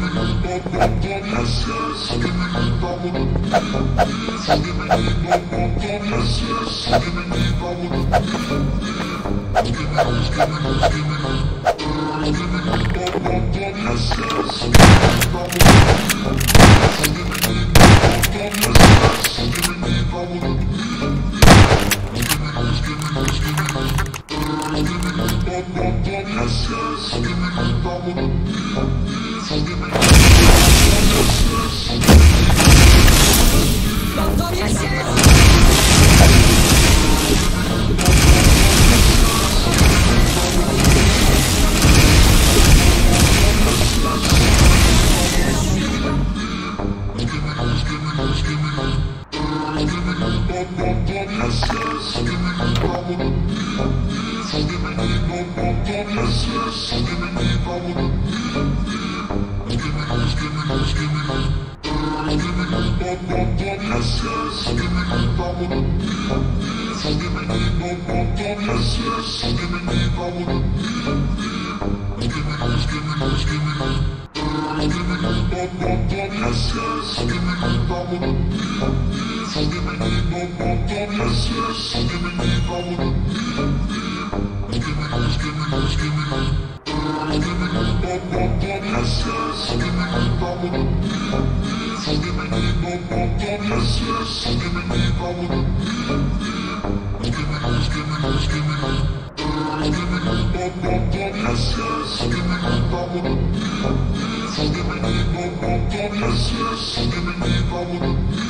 Give me Give me the Yes, yes, give me the power to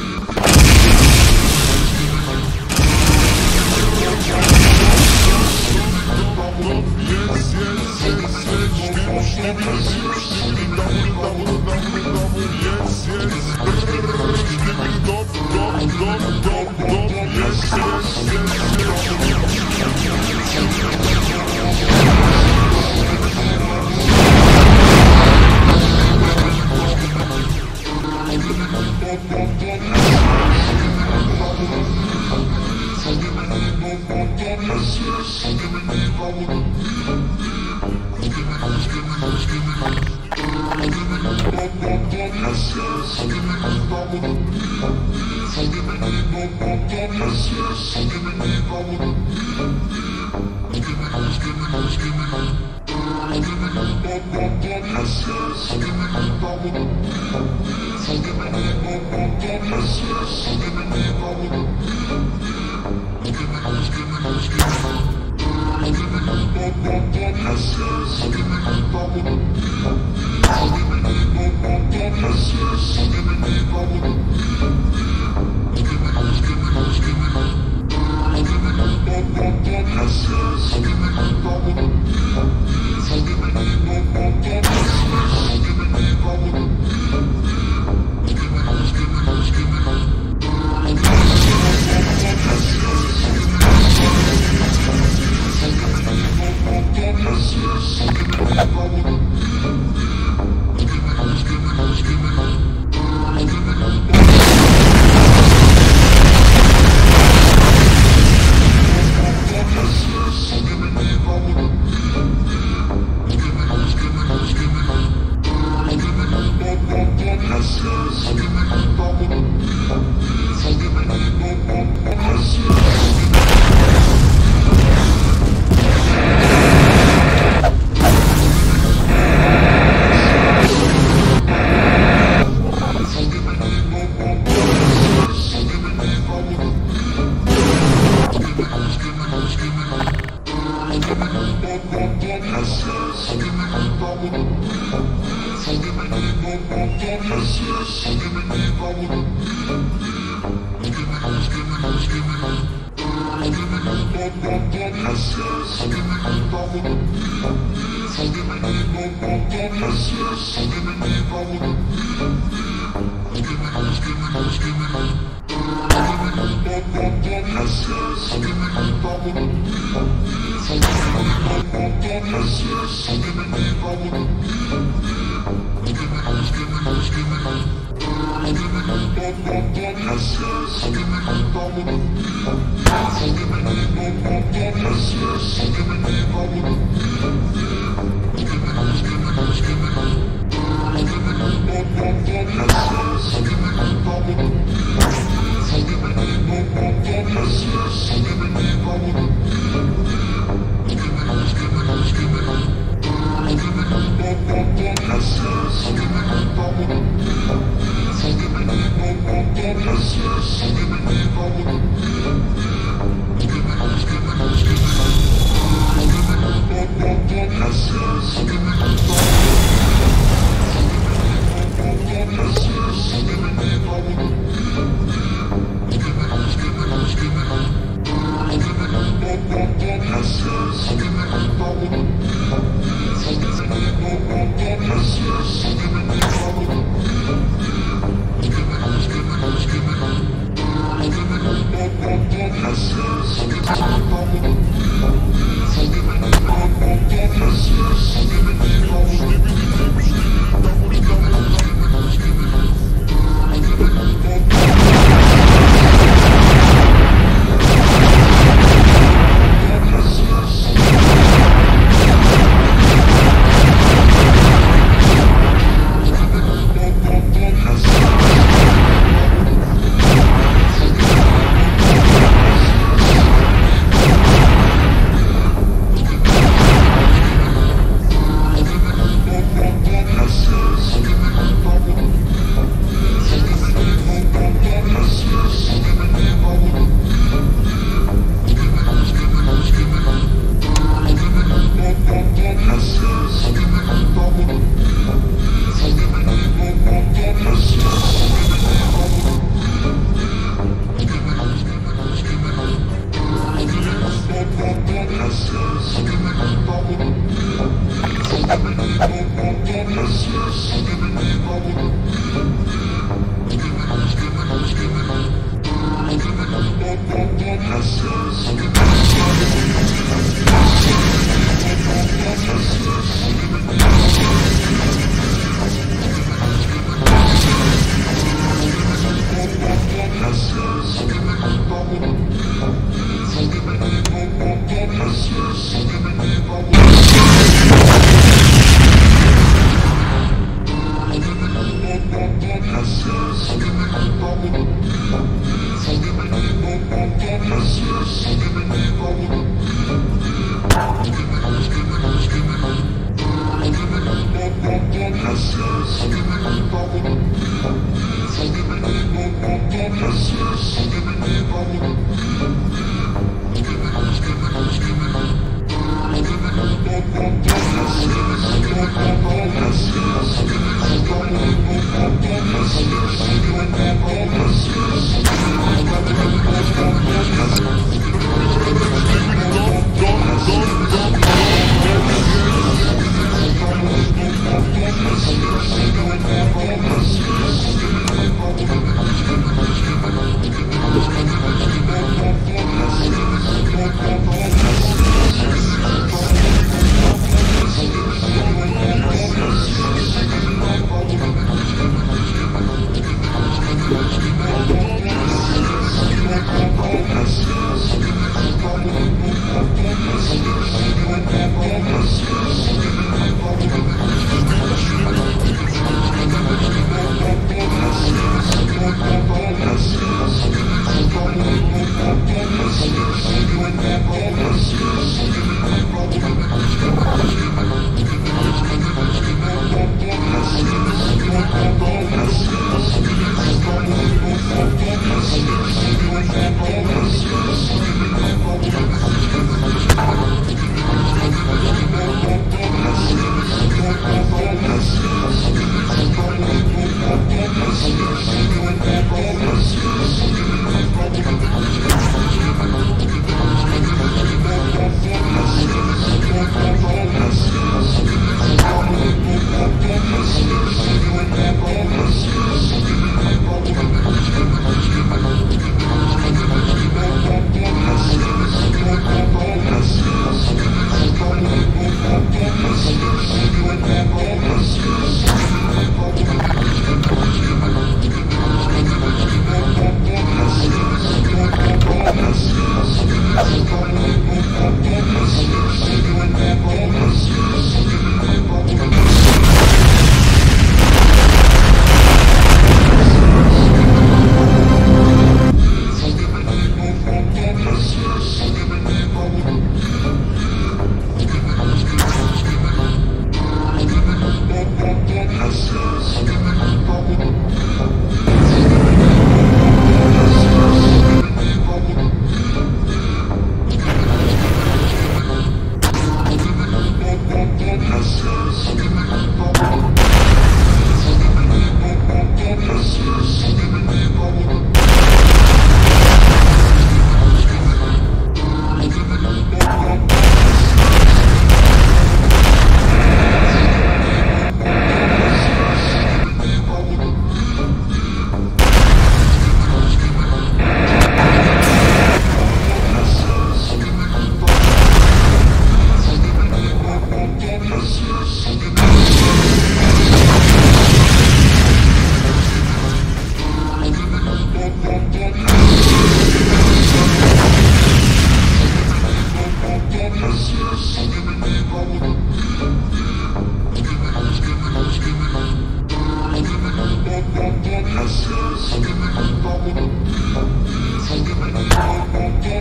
Yes, yes. Give me Yes, yes, give me the Give me the number, yes, yes. Give me the. Thank you.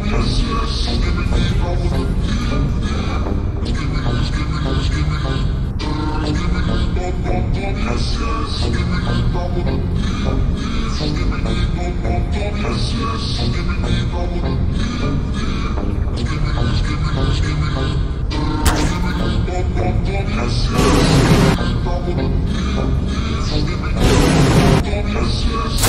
Yes, yes.